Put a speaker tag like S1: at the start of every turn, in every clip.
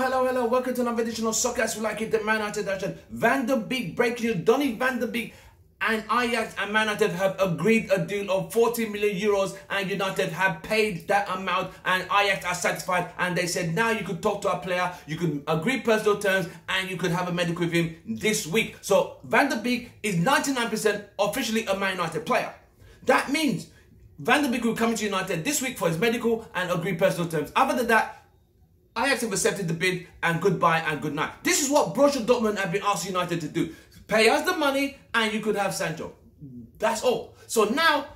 S1: hello, hello. Welcome to another edition of Soccer as we like it, the Man United edition. Van der Beek breaking news. Donny Van der Beek and Ajax and Man United have agreed a deal of 40 million euros and United have paid that amount and Ajax are satisfied and they said now you could talk to our player, you could agree personal terms and you could have a medical with him this week. So Van der Beek is 99% officially a Man United player. That means Van der Beek will come to United this week for his medical and agree personal terms. Other than that, Ajax have accepted the bid and goodbye and good night. This is what Borussia Dortmund have been asked United to do. Pay us the money and you could have Sancho. That's all. So now,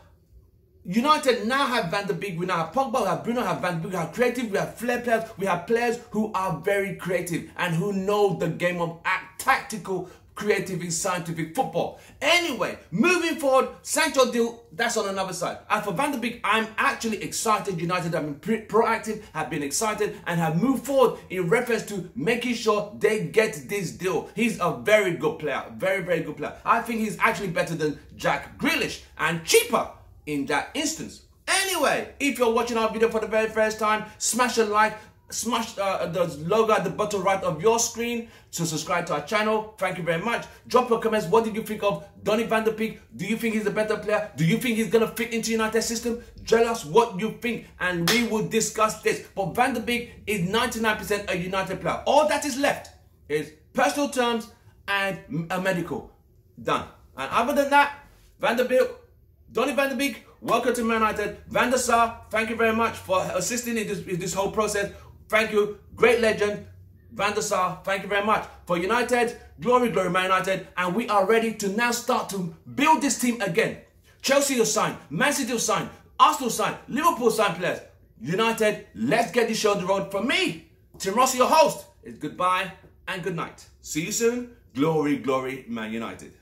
S1: United now have Van der Beek, we now have Pogba, we have Bruno, we have Van der Beek, we have creative, we have flair players, we have players who are very creative and who know the game of act, tactical creative and scientific football. Anyway, moving forward, Sancho deal, that's on another side. And for Van der Beek, I'm actually excited. United have been proactive, have been excited, and have moved forward in reference to making sure they get this deal. He's a very good player, very, very good player. I think he's actually better than Jack Grealish and cheaper in that instance. Anyway, if you're watching our video for the very first time, smash a like, smash uh, the logo at the bottom right of your screen to subscribe to our channel. Thank you very much. Drop your comments. What did you think of Donny van der Beek? Do you think he's a better player? Do you think he's going to fit into United system? Tell us what you think and we will discuss this. But Van der Beek is 99% a United player. All that is left is personal terms and a medical. Done. And other than that, Van der Beek, Donny van der Beek, welcome to Man United. Van der Sar, thank you very much for assisting in this, in this whole process. Thank you. Great legend. Van der Sar, thank you very much. For United, glory, glory, Man United. And we are ready to now start to build this team again. Chelsea will sign, Man City will sign, Arsenal sign, Liverpool sign players. United, let's get this show on the road. For me, Tim Rossi, your host, is goodbye and good night. See you soon. Glory, glory, Man United.